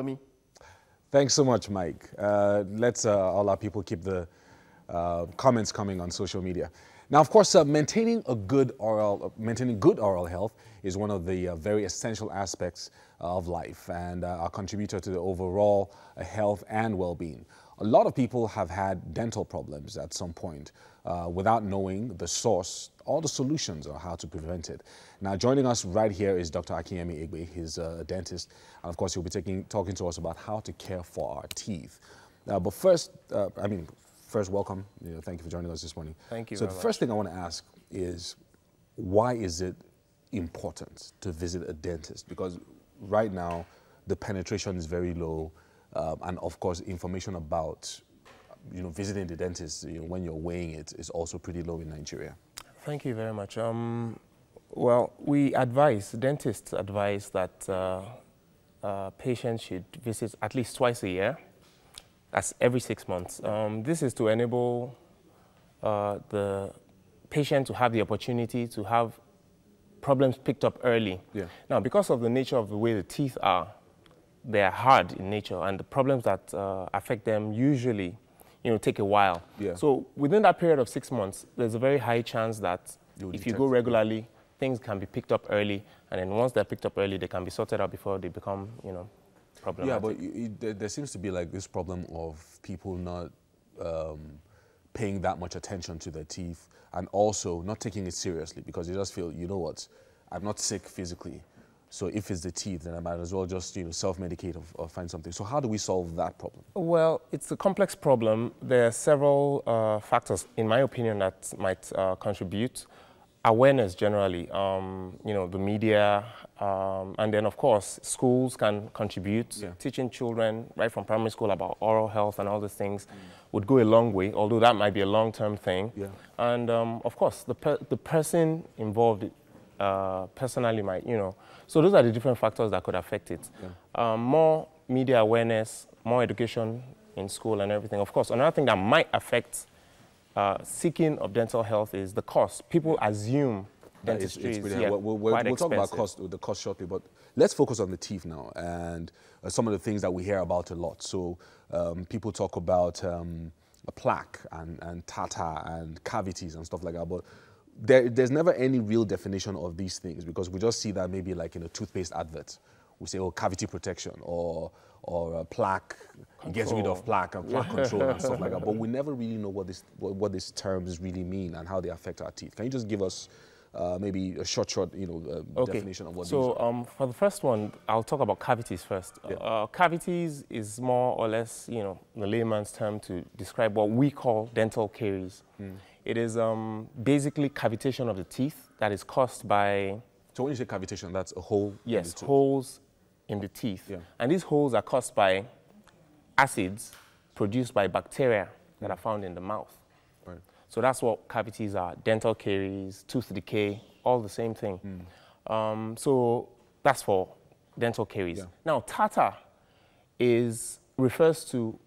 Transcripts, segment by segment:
Yomi. Thanks so much, Mike. Uh, let's uh, all our people keep the uh, comments coming on social media. Now, of course, uh, maintaining a good oral, uh, maintaining good oral health is one of the uh, very essential aspects of life and a contributor to the overall health and well-being. A lot of people have had dental problems at some point uh, without knowing the source or the solutions or how to prevent it. Now, joining us right here is Dr. Akinyemi Egbe. He's a dentist, and of course, he'll be taking, talking to us about how to care for our teeth. Uh, but first, uh, I mean, first, welcome. You know, thank you for joining us this morning. Thank you. So the much. first thing I want to ask is, why is it important to visit a dentist? Because right now, the penetration is very low, um, and of course, information about you know visiting the dentist you know, when you're weighing it is also pretty low in Nigeria. Thank you very much. Um, well, we advise dentists advise that uh, uh, patients should visit at least twice a year that's every six months. Um, this is to enable uh, the patient to have the opportunity to have problems picked up early. Yeah. Now, because of the nature of the way the teeth are, they are hard in nature, and the problems that uh, affect them usually, you know, take a while. Yeah. So within that period of six months, there's a very high chance that You'll if you go regularly, things can be picked up early, and then once they're picked up early, they can be sorted out before they become, you know, problematic. Yeah, but you, you, there, there seems to be like this problem of people not um, paying that much attention to their teeth and also not taking it seriously because they just feel, you know what, I'm not sick physically. So if it's the teeth, then I might as well just you know self-medicate or, or find something. So how do we solve that problem? Well, it's a complex problem. There are several uh, factors, in my opinion, that might uh, contribute. Awareness generally, um, you know, the media, um, and then of course schools can contribute. Yeah. Teaching children right from primary school about oral health and all these things would go a long way, although that might be a long-term thing. Yeah. And um, of course, the, per the person involved uh, personally might, you know, so those are the different factors that could affect it. Yeah. Um, more media awareness, more education in school and everything. Of course, another thing that might affect uh, seeking of dental health is the cost. People assume is- dentistry is pretty yeah. We'll, we'll, quite we'll talk about cost, the cost shortly, but let's focus on the teeth now and uh, some of the things that we hear about a lot. So um, people talk about um, a plaque and, and tartar and cavities and stuff like that, but there, there's never any real definition of these things because we just see that maybe like in a toothpaste advert. We say, oh, cavity protection or, or plaque, it gets rid of plaque and plaque control and stuff like that. But we never really know what, this, what, what these terms really mean and how they affect our teeth. Can you just give us uh, maybe a short, short, you know, uh, Okay. definition of what so these are? um, for the first one, I'll talk about cavities first. Yeah. Uh, cavities is more or less, you know, the layman's term to describe what we call dental caries. Hmm. It is um, basically cavitation of the teeth that is caused by So when you say cavitation, that's a hole. in Yes, the holes in the teeth. Yeah. And these holes are caused by acids produced by bacteria that are found in the mouth. Right. So that's what cavities are dental caries, tooth decay, all the same thing. Hmm. Um, so that's for dental caries. Yeah. Now, tartar is, refers to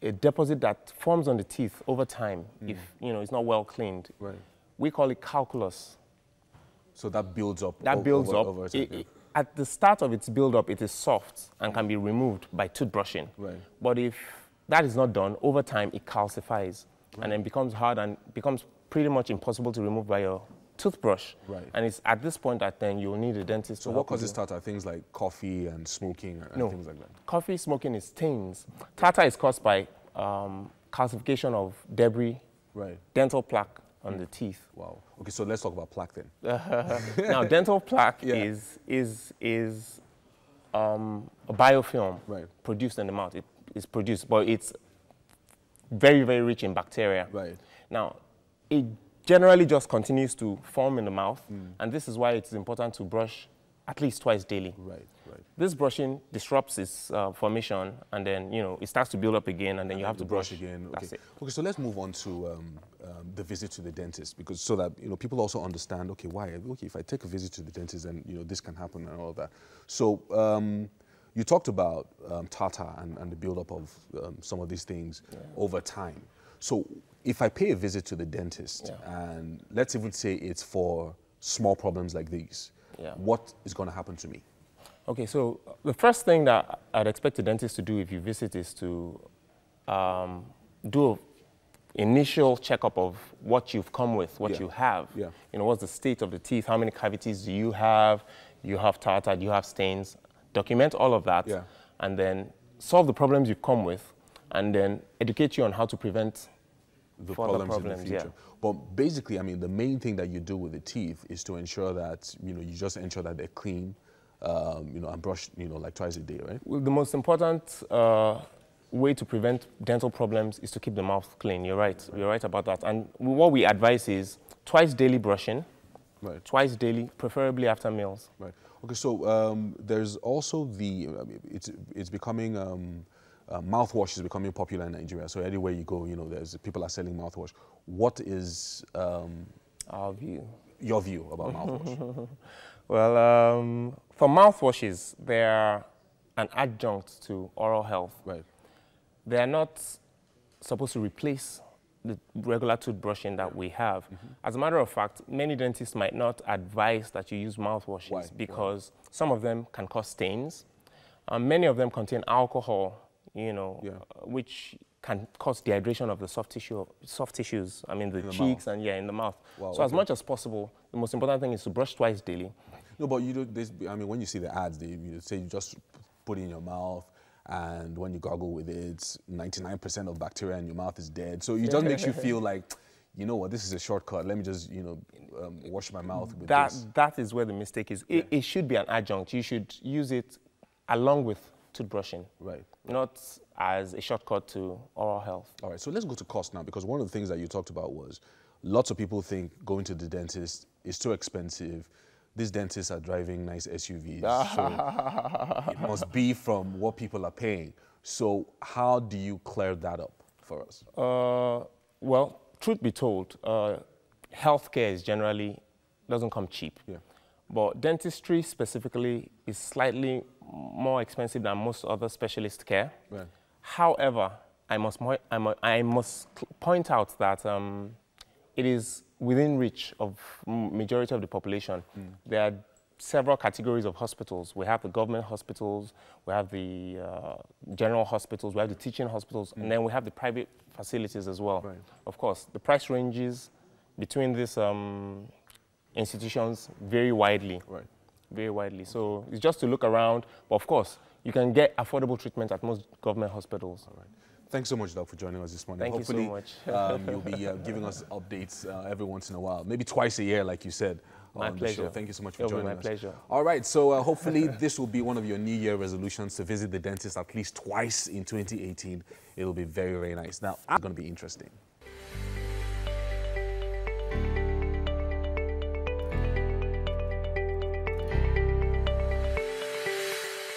a deposit that forms on the teeth over time if you know, it's not well cleaned. Right. We call it calculus. So that builds up. That builds over, up. Over time, It- yeah. it- at the start of its build-up, it is soft and can be removed by toothbrushing. Right. But if that is not done, over time it calcifies and then becomes hard and becomes pretty much impossible to remove by your toothbrush. Right. And it's at this point that then you'll need a dentist So to what causes tartar? Things like coffee and smoking and, No. things like that. Coffee smoking is stains. Tartar is caused by um, calcification of debris, Right. dental plaque on the teeth. Wow. Okay, so let's talk about plaque then. now, dental plaque Yeah. is is is um, a biofilm Right. produced in the mouth. It is produced, but it's very very rich in bacteria. Right. Now, it generally just continues to form in the mouth, Hmm. and this is why it's important to brush at least twice daily. Right. Right. This brushing disrupts its uh, formation, and then you know it starts to build up again, and then you have to brush, again. That's okay. it. Okay, so let's move on to um, um, the visit to the dentist because so that you know people also understand. Okay, why? Okay, if I take a visit to the dentist, then you know this can happen and all that. So um, you talked about um, tartar and, and the buildup of um, some of these things over time. So if I pay a visit to the dentist, Yeah. and let's even say it's for small problems like these, Yeah. what is going to happen to me? Okay, so the first thing that I'd expect a dentist to do if you visit is to um, do an initial checkup of what you've come with, what Yeah. you have. Yeah. You know, what's the state of the teeth? How many cavities do you have? You have tartar, you have stains? Document all of that Yeah. and then solve the problems you've come with and then educate you on how to prevent the further problems, in problems, the yeah. future. But basically, I mean, the main thing that you do with the teeth is to ensure that you know you just ensure that they're clean, um, you know, and brush, you know, like twice a day, right? Well, the most important uh, way to prevent dental problems is to keep the mouth clean. You're right. You're right about that. And what we advise is twice daily brushing, Right. twice daily, preferably after meals. Right. Okay. So um, there's also the it's it's becoming um, uh, mouthwash is becoming popular in Nigeria. So anywhere you go, you know, there's people are selling mouthwash. What is um, Our view. your view about mouthwash? Well, um, for mouthwashes, they are an adjunct to oral health. right. They are not supposed to replace the regular toothbrushing that we have. Mm-hmm. As a matter of fact, many dentists might not advise that you use mouthwashes Why? Why? because some of them can cause stains. Um, many of them contain alcohol, you know, Yeah. uh, which can cause dehydration of the soft tissue, soft tissues. I mean, the, the cheeks and yeah, in the mouth. Wow, so as much as possible, the most important thing is to brush twice daily. No, but you do this. I mean, when you see the ads, they you say you just put it in your mouth, and when you gargle with it, 99% of bacteria in your mouth is dead. So it just makes you feel like, you know what, this is a shortcut. Let me just, you know, um, wash my mouth with That this. that is where the mistake is. It, it should be an adjunct. You should use it along with toothbrushing, Right. not as a shortcut to oral health. All right. So let's go to cost now, because one of the things that you talked about was lots of people think going to the dentist is too expensive. These dentists are driving nice SUVs, so it must be from what people are paying. So how do you clear that up for us? Uh, well, truth be told, uh, healthcare is generally doesn't come cheap. Yeah. But dentistry specifically is slightly more expensive than most other specialist care. Right. However, I must, I must point out that um, it is within reach of majority of the population. There are several categories of hospitals. We have the government hospitals, we have the uh, general hospitals, we have the teaching hospitals, and then we have the private facilities as well. Right. Of course, the price ranges between these um, institutions vary widely Right. very widely. So it's just to look around. But of course, you can get affordable treatment at most government hospitals. All right. Thanks so much, Doug, for joining us this morning. Thank you so Hopefully, much. um, you'll be uh, giving us updates uh, every once in a while, maybe twice a year, like you said. My on The pleasure. show. Thank you so much for It'll joining my us. pleasure. All right, so uh, hopefully this will be one of your New Year resolutions to visit the dentist at least twice in 2018. It'll be very, very nice. Now, it's going to be interesting.